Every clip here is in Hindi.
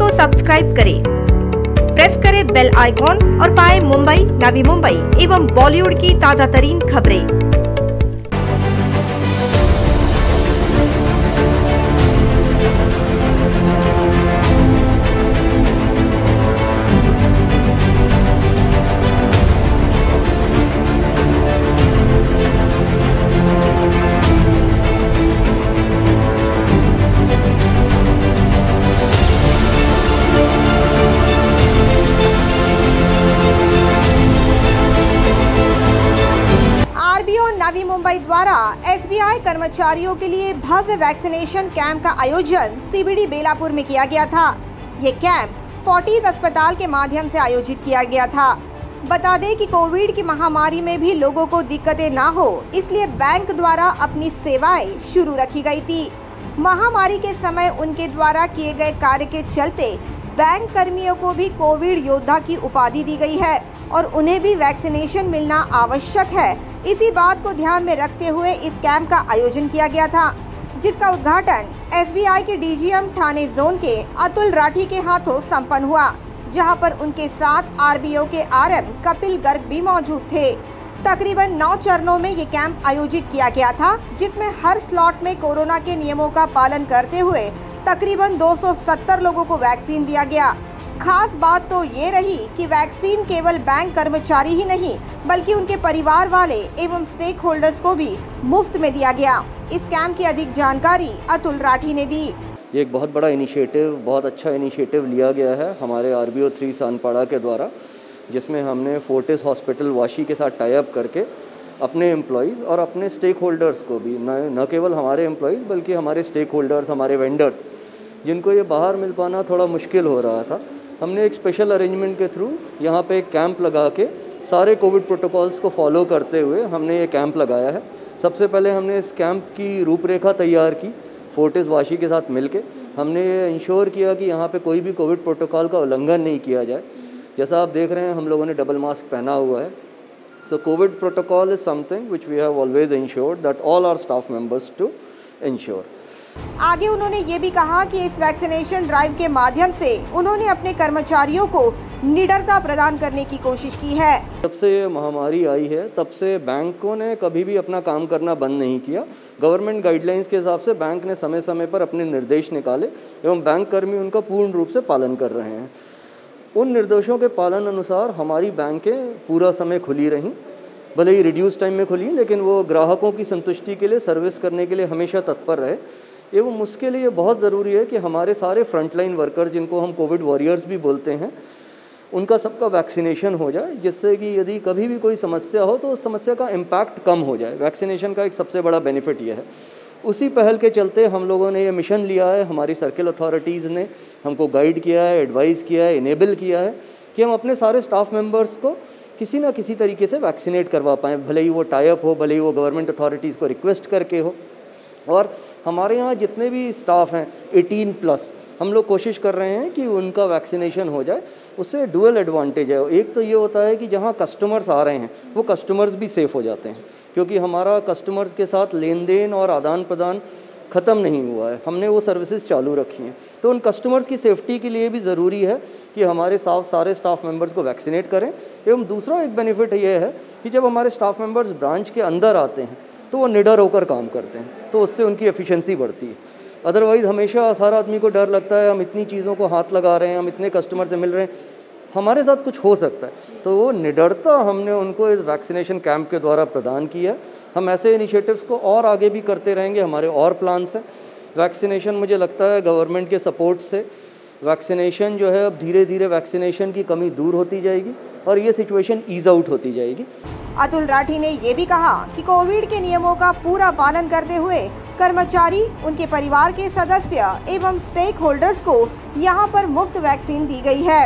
को सब्सक्राइब करें। प्रेस करें बेल आइकॉन और पाए मुंबई, नवी मुंबई एवं बॉलीवुड की ताज़ा तरीन खबरें। कर्मचारियों के लिए भव्य वैक्सीनेशन कैंप का आयोजन सीबीडी बेलापुर में किया गया था। ये कैंप फोर्टिस अस्पताल के माध्यम से आयोजित किया गया था। बता दें कि कोविड की महामारी में भी लोगों को दिक्कतें ना हो, इसलिए बैंक द्वारा अपनी सेवाएँ शुरू रखी गई थी। महामारी के समय उनके द्वारा किए गए कार्य के चलते बैंक कर्मियों को भी कोविड योद्धा की उपाधि दी गई है और उन्हें भी वैक्सीनेशन मिलना आवश्यक है। इसी बात को ध्यान में रखते हुए इस कैंप का आयोजन किया गया था, जिसका उद्घाटन एसबीआई के डीजीएम ठाणे जोन के अतुल राठी के हाथों संपन्न हुआ, जहाँ पर उनके साथ आरबीओ के आरएम कपिल गर्ग भी मौजूद थे। तकरीबन नौ चरणों में ये कैंप आयोजित किया गया था, जिसमें हर स्लॉट में कोरोना के नियमों का पालन करते हुए तकरीबन 270 लोगों को वैक्सीन दिया गया। खास बात तो ये रही कि वैक्सीन केवल बैंक कर्मचारी ही नहीं, बल्कि उनके परिवार वाले एवं स्टेक होल्डर्स को भी मुफ़्त में दिया गया। इस कैंप की अधिक जानकारी अतुल राठी ने दी। ये एक बहुत बड़ा इनिशिएटिव बहुत अच्छा इनिशिएटिव लिया गया है हमारे R B O three Sanpada के द्वारा, जिसमें हमने फोर्टिस हॉस्पिटल वाशी के साथ टाई अप करके अपने एम्प्लॉयज़ और अपने स्टेक होल्डर्स को भी, न न केवल हमारे एम्प्लॉयज़ बल्कि हमारे स्टेक होल्डर्स हमारे वेंडर्स जिनको ये बाहर मिल पाना थोड़ा मुश्किल हो रहा था हमने एक स्पेशल अरेंजमेंट के थ्रू यहाँ पे एक कैंप लगा के सारे कोविड प्रोटोकॉल्स को फॉलो करते हुए हमने ये कैंप लगाया है। सबसे पहले हमने इस कैंप की रूपरेखा तैयार की फोर्टिस वाशी के साथ मिलके। हमने ये इंश्योर किया कि यहाँ पे कोई भी कोविड प्रोटोकॉल का उल्लंघन नहीं किया जाए। जैसा आप देख रहे हैं, हम लोगों ने डबल मास्क पहना हुआ है। So Covid protocol is something which we have always ensured that all our staff members to ensure आगे उन्होंने ये भी कहा कि इस वैक्सीनेशन ड्राइव के माध्यम से उन्होंने अपने कर्मचारियों को निडरता प्रदान करने की कोशिश की है। जब से ये महामारी आई है, तब से बैंकों ने कभी भी अपना काम करना बंद नहीं किया। गवर्नमेंट गाइडलाइंस के हिसाब से बैंक ने समय समय पर अपने निर्देश निकाले एवं बैंक कर्मी उनका पूर्ण रूप से पालन कर रहे हैं। उन निर्देशों के पालन अनुसार हमारी बैंकें पूरा समय खुली रहीं, भले ही रिड्यूस टाइम में खुली, लेकिन वो ग्राहकों की संतुष्टि के लिए सर्विस करने के लिए हमेशा तत्पर रहे। एवं उसके लिए बहुत ज़रूरी है कि हमारे सारे फ्रंटलाइन वर्कर जिनको हम कोविड वॉरियर्स भी बोलते हैं, उनका सबका वैक्सीनेशन हो जाए, जिससे कि यदि कभी भी कोई समस्या हो तो उस समस्या का इम्पैक्ट कम हो जाए। वैक्सीनेशन का एक सबसे बड़ा बेनिफिट यह है। उसी पहल के चलते हम लोगों ने ये मिशन लिया है। हमारी सर्किल अथॉरिटीज़ ने हमको गाइड किया है एडवाइस किया है इनेबल किया है कि हम अपने सारे स्टाफ मेंबर्स को किसी ना किसी तरीके से वैक्सीनेट करवा पाएँ। भले ही वो टाइप हो, भले ही वो गवर्नमेंट अथॉरिटीज़ को रिक्वेस्ट करके हो। और हमारे यहाँ जितने भी स्टाफ हैं 18 प्लस हम लोग कोशिश कर रहे हैं कि उनका वैक्सीनेशन हो जाए। उससे डुअल एडवांटेज है। एक तो ये होता है कि जहाँ कस्टमर्स आ रहे हैं, वो कस्टमर्स भी सेफ़ हो जाते हैं। क्योंकि हमारा कस्टमर्स के साथ लेन देन और आदान प्रदान ख़त्म नहीं हुआ है। हमने वो सर्विसेज़ चालू रखी हैं। तो उन कस्टमर्स की सेफ्टी के लिए भी ज़रूरी है कि हमारे साफ़, सारे स्टाफ मेंबर्स को वैक्सीनेट करें। एवं दूसरा एक बेनिफिट ये है कि जब हमारे स्टाफ मेंबर्स ब्रांच के अंदर आते हैं तो वो निडर होकर काम करते हैं तो उससे उनकी एफिशिएंसी बढ़ती है। अदरवाइज़ हमेशा हर आदमी को डर लगता है, हम इतनी चीज़ों को हाथ लगा रहे हैं, हम इतने कस्टमर से मिल रहे हैं। हमारे साथ कुछ हो सकता है। तो वो निडरता हमने उनको इस वैक्सीनेशन कैंप के द्वारा प्रदान किया हम ऐसे इनिशिएटिव्स को और आगे भी करते रहेंगे, हमारे और प्लान्स हैं। वैक्सीनेशन मुझे लगता है गवर्नमेंट के सपोर्ट से। वैक्सीनेशन जो है अब धीरे धीरे वैक्सीनेशन की कमी दूर होती जाएगी और ये सिचुएशन ईज आउट होती जाएगी। अतुल राठी ने ये भी कहा कि कोविड के नियमों का पूरा पालन करते हुए कर्मचारी, उनके परिवार के सदस्य एवं स्टेक होल्डर्स को यहाँ पर मुफ़्त वैक्सीन दी गई है।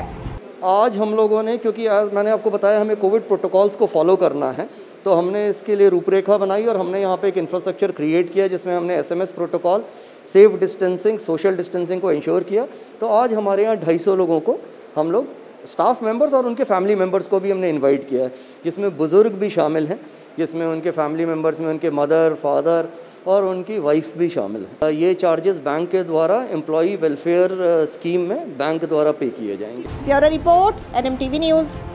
आज हम लोगों ने, क्योंकि आज मैंने आपको बताया हमें कोविड प्रोटोकॉल्स को फॉलो करना है तो हमने इसके लिए रूपरेखा बनाई और हमने यहाँ पे एक इंफ्रास्ट्रक्चर क्रिएट किया जिसमें हमने SMS protocol safe distancing social distancing को इंश्योर किया। तो आज हमारे यहाँ 250 लोगों को हम लोग स्टाफ मेंबर्स और उनके फैमिली मेंबर्स को भी हमने इनवाइट किया है, जिसमें बुज़ुर्ग भी शामिल हैं, जिसमें उनके फैमिली मेंबर्स में उनके मदर फादर और उनकी वाइफ भी शामिल है। ये चार्जेस बैंक के द्वारा एम्प्लॉ वेलफेयर स्कीम में बैंक द्वारा पे किए जाएँगे। Report, NMTV news.